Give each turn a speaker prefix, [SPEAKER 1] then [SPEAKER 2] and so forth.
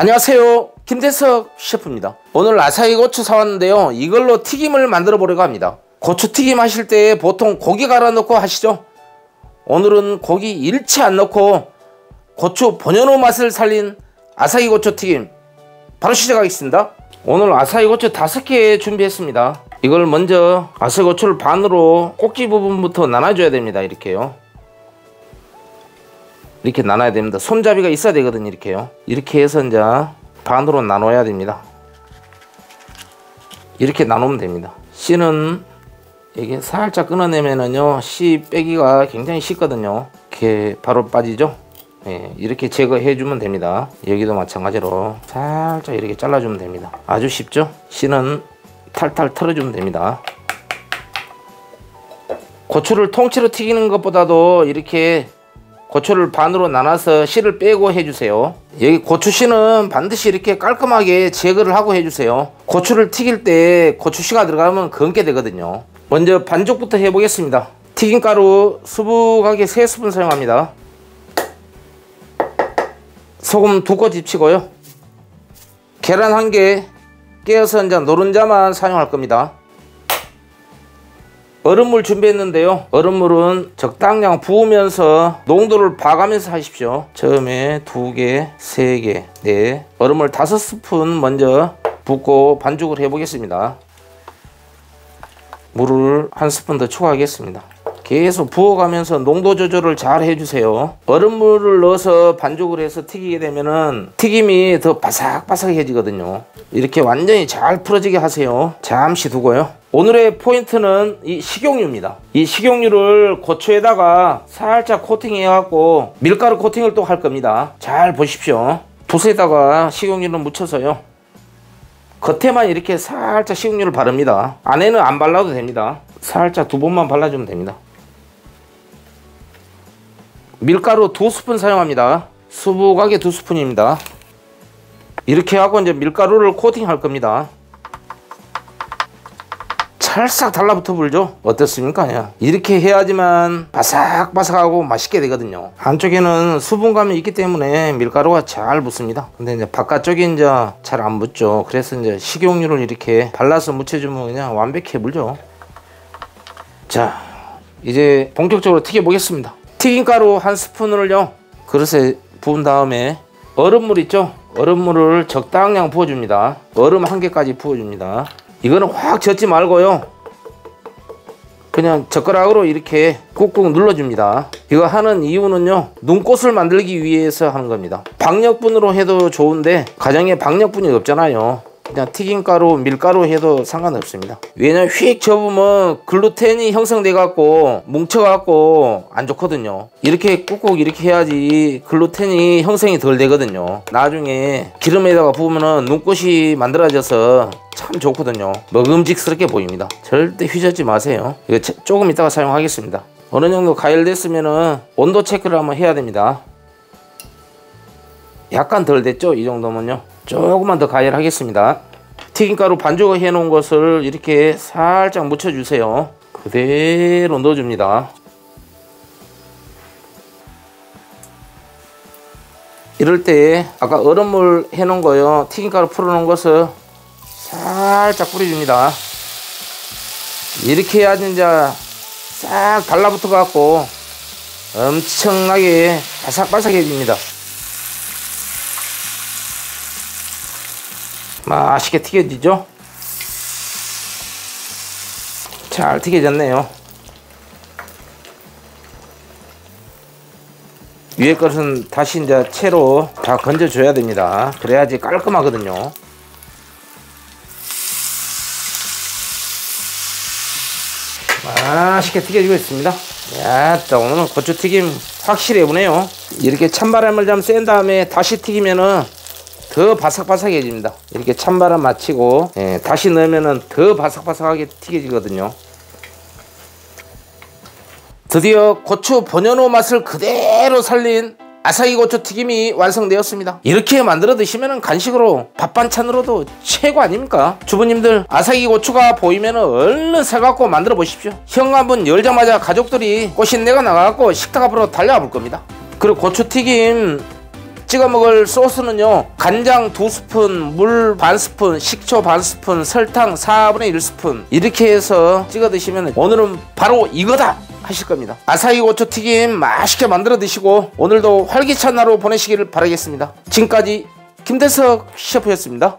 [SPEAKER 1] 안녕하세요. 김대석 셰프입니다. 오늘 아사히 고추 사왔는데요. 이걸로 튀김을 만들어 보려고 합니다. 고추 튀김 하실 때 보통 고기 갈아 넣고 하시죠? 오늘은 고기 일체 안 넣고 고추 본연의 맛을 살린 아사히 고추 튀김 바로 시작하겠습니다. 오늘 아사히 고추 다섯 개 준비했습니다. 이걸 먼저 아사히 고추를 반으로 꼭지 부분부터 나눠줘야 됩니다. 이렇게요 이렇게 나눠야 됩니다. 손잡이가 있어야 되거든요. 이렇게요. 이렇게 해서 이제 반으로 나눠야 됩니다. 이렇게 나누면 됩니다. 씨는 이게 살짝 끊어내면은요 씨 빼기가 굉장히 쉽거든요. 이렇게 바로 빠지죠. 예, 이렇게 제거해 주면 됩니다. 여기도 마찬가지로 살짝 이렇게 잘라 주면 됩니다. 아주 쉽죠? 씨는 탈탈 털어 주면 됩니다. 고추를 통째로 튀기는 것보다도 이렇게 고추를 반으로 나눠서 씨를 빼고 해주세요. 여기 고추씨는 반드시 이렇게 깔끔하게 제거를 하고 해주세요. 고추를 튀길 때 고추씨가 들어가면 검게 되거든요. 먼저 반죽부터 해보겠습니다. 튀김가루 수북하게 3스푼 사용합니다. 소금 두 꼬집 치고요. 계란 한개 깨어서 이제 노른자만 사용할 겁니다 얼음물 준비했는데요. 얼음물은 적당량 부으면서 농도를 봐가면서 하십시오. 처음에 두개 세개 네. 얼음물 다섯 스푼 먼저 붓고 반죽을 해 보겠습니다. 물을 한 스푼 더 추가하겠습니다. 계속 부어가면서 농도 조절을 잘 해주세요. 얼음물을 넣어서 반죽을 해서 튀기게 되면은 튀김이 더 바삭바삭해지거든요. 이렇게 완전히 잘 풀어지게 하세요. 잠시 두고요 오늘의 포인트는 이 식용유입니다. 이 식용유를 고추에다가 살짝 코팅해 갖고 밀가루 코팅을 또 할 겁니다. 잘 보십시오. 붓에다가 식용유를 묻혀서요. 겉에만 이렇게 살짝 식용유를 바릅니다. 안에는 안 발라도 됩니다. 살짝 두 번만 발라주면 됩니다. 밀가루 두 스푼 사용합니다. 수북하게 두 스푼입니다. 이렇게 하고 이제 밀가루를 코팅할 겁니다 살짝 달라붙어 불죠? 어떻습니까? 이렇게 해야지만 바삭바삭하고 맛있게 되거든요. 안쪽에는 수분감이 있기 때문에 밀가루가 잘 붙습니다. 근데 이제 바깥쪽에 이제 잘 안 붙죠. 그래서 이제 식용유를 이렇게 발라서 묻혀주면 그냥 완벽해 불죠? 자 이제 본격적으로 튀겨 보겠습니다. 튀김가루 한 스푼을요. 그릇에 부은 다음에 얼음물 있죠? 얼음물을 적당량 부어줍니다. 얼음 한 개까지 부어줍니다 이거는 확 젓지 말고요. 그냥 젓가락으로 이렇게 꾹꾹 눌러줍니다. 이거 하는 이유는요 눈꽃을 만들기 위해서 하는 겁니다. 박력분으로 해도 좋은데 가정에 박력분이 없잖아요 그냥 튀김가루, 밀가루 해도 상관없습니다. 왜냐면 휙 접으면 글루텐이 형성돼 갖고 뭉쳐 갖고 안 좋거든요. 이렇게 꾹꾹 이렇게 해야지 글루텐이 형성이 덜 되거든요. 나중에 기름에다가 부으면 눈꽃이 만들어져서 참 좋거든요. 먹음직스럽게 보입니다. 절대 휘젓지 마세요. 이거 조금 이따가 사용하겠습니다. 어느 정도 가열됐으면 온도 체크를 한번 해야 됩니다. 약간 덜 됐죠? 이 정도면요. 조금만 더 가열하겠습니다. 튀김가루 반죽을 해놓은 것을 이렇게 살짝 묻혀주세요. 그대로 넣어줍니다. 이럴 때 아까 얼음물 해놓은 거요. 튀김가루 풀어놓은 것을 살짝 뿌려줍니다. 이렇게 해야지 이제 싹 달라붙어 갖고 엄청나게 바삭바삭해집니다. 맛있게 튀겨지죠? 잘 튀겨졌네요. 위에 것은 다시 이제 채로 다 건져줘야 됩니다. 그래야지 깔끔하거든요. 맛있게 튀겨지고 있습니다. 야, 오늘은 고추 튀김 확실히 해보네요. 이렇게 찬바람을 좀센 다음에 다시 튀기면은 더 바삭바삭해집니다. 이렇게 찬바람 맞히고 예, 다시 넣으면 더 바삭바삭하게 튀겨지거든요. 드디어 고추 본연의 맛을 그대로 살린 아사히 고추 튀김이 완성되었습니다. 이렇게 만들어 드시면 간식으로 밥 반찬으로도 최고 아닙니까? 주부님들 아사히 고추가 보이면 얼른 사갖고 만들어 보십시오. 현관문 열자마자 가족들이 꽃신내가 나가갖고 식탁 앞으로 달려와 볼 겁니다. 그리고 고추 튀김 찍어 먹을 소스는요 간장 두 스푼 물 반 스푼 식초 반 스푼 설탕 4분의 1 스푼. 이렇게 해서 찍어 드시면 오늘은 바로 이거다 하실 겁니다. 아사히 고추 튀김 맛있게 만들어 드시고 오늘도 활기찬 하루 보내시기를 바라겠습니다. 지금까지 김대석 셰프였습니다